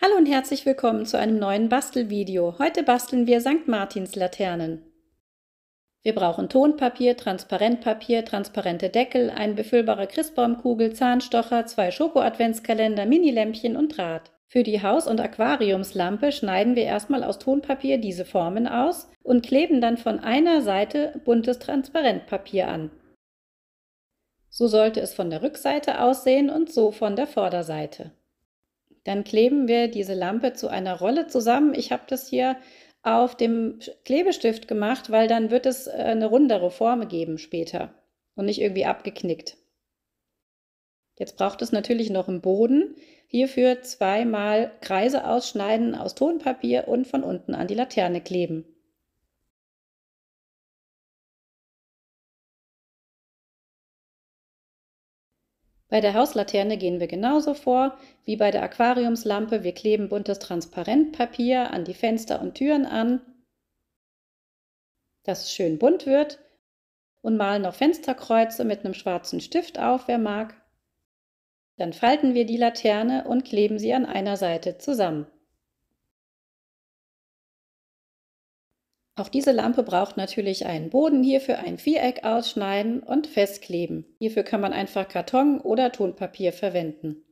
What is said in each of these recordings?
Hallo und herzlich willkommen zu einem neuen Bastelvideo. Heute basteln wir St. Martins Laternen. Wir brauchen Tonpapier, Transparentpapier, transparente Deckel, eine befüllbare Christbaumkugel, Zahnstocher, zwei Schoko-Adventskalender, Mini-Lämpchen und Draht. Für die Haus- und Aquariumslampe schneiden wir erstmal aus Tonpapier diese Formen aus und kleben dann von einer Seite buntes Transparentpapier an. So sollte es von der Rückseite aussehen und so von der Vorderseite. Dann kleben wir diese Lampe zu einer Rolle zusammen. Ich habe das hier auf dem Klebestift gemacht, weil dann wird es äh, eine rundere Form geben später und nicht irgendwie abgeknickt. Jetzt braucht es natürlich noch einen Boden. Hierfür zweimal Kreise ausschneiden aus Tonpapier und von unten an die Laterne kleben. Bei der Hauslaterne gehen wir genauso vor wie bei der Aquariumslampe. Wir kleben buntes Transparentpapier an die Fenster und Türen an, dass es schön bunt wird und malen noch Fensterkreuze mit einem schwarzen Stift auf, wer mag. Dann falten wir die Laterne und kleben sie an einer Seite zusammen. Auch diese Lampe braucht natürlich einen Boden, hierfür ein Viereck ausschneiden und festkleben. Hierfür kann man einfach Karton oder Tonpapier verwenden.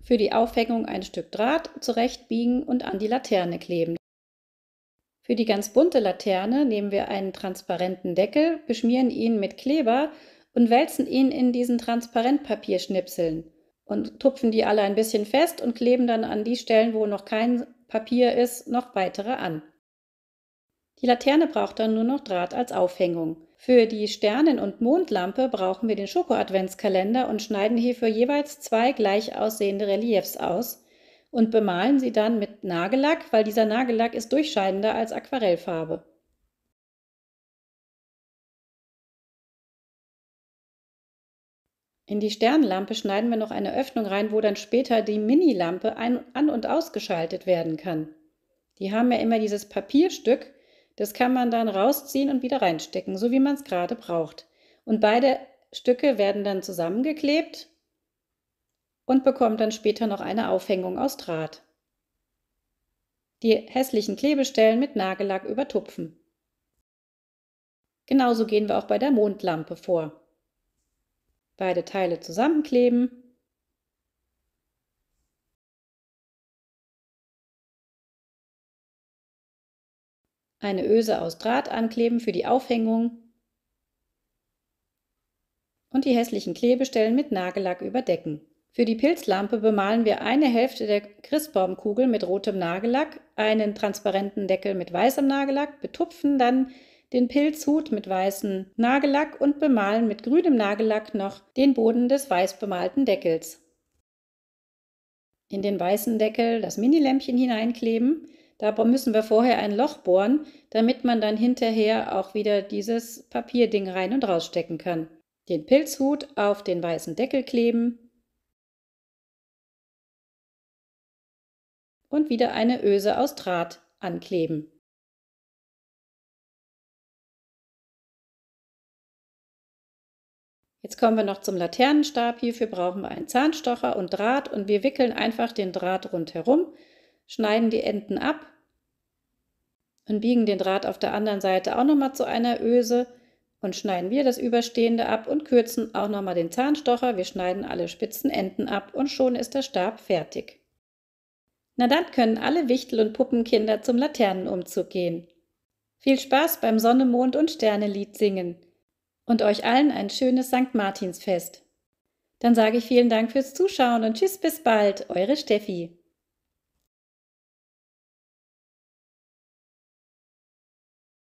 Für die Aufhängung ein Stück Draht zurechtbiegen und an die Laterne kleben. Für die ganz bunte Laterne nehmen wir einen transparenten Deckel, beschmieren ihn mit Kleber und wälzen ihn in diesen Transparentpapierschnipseln und tupfen die alle ein bisschen fest und kleben dann an die Stellen, wo noch kein Papier ist, noch weitere an. Die Laterne braucht dann nur noch Draht als Aufhängung. Für die Sternen- und Mondlampe brauchen wir den Schoko-Adventskalender und schneiden hierfür jeweils zwei gleich aussehende Reliefs aus und bemalen sie dann mit Nagellack, weil dieser Nagellack ist durchscheinender als Aquarellfarbe. In die Sternlampe schneiden wir noch eine Öffnung rein, wo dann später die Mini-Lampe an- und ausgeschaltet werden kann. Die haben ja immer dieses Papierstück, das kann man dann rausziehen und wieder reinstecken, so wie man es gerade braucht. Und beide Stücke werden dann zusammengeklebt und bekommen dann später noch eine Aufhängung aus Draht. Die hässlichen Klebestellen mit Nagellack übertupfen. Genauso gehen wir auch bei der Mondlampe vor beide Teile zusammenkleben. Eine Öse aus Draht ankleben für die Aufhängung und die hässlichen Klebestellen mit Nagellack überdecken. Für die Pilzlampe bemalen wir eine Hälfte der Christbaumkugel mit rotem Nagellack, einen transparenten Deckel mit weißem Nagellack, betupfen dann den Pilzhut mit weißem Nagellack und bemalen mit grünem Nagellack noch den Boden des weiß bemalten Deckels. In den weißen Deckel das Minilämpchen hineinkleben. Da müssen wir vorher ein Loch bohren, damit man dann hinterher auch wieder dieses Papierding rein und rausstecken kann. Den Pilzhut auf den weißen Deckel kleben und wieder eine Öse aus Draht ankleben. Jetzt kommen wir noch zum Laternenstab. Hierfür brauchen wir einen Zahnstocher und Draht und wir wickeln einfach den Draht rundherum, schneiden die Enden ab und biegen den Draht auf der anderen Seite auch nochmal zu einer Öse und schneiden wir das Überstehende ab und kürzen auch nochmal den Zahnstocher. Wir schneiden alle spitzen Enden ab und schon ist der Stab fertig. Na dann können alle Wichtel- und Puppenkinder zum Laternenumzug gehen. Viel Spaß beim Sonne, Mond und Sternelied singen und euch allen ein schönes St. Martinsfest. Dann sage ich vielen Dank fürs Zuschauen und tschüss bis bald, eure Steffi.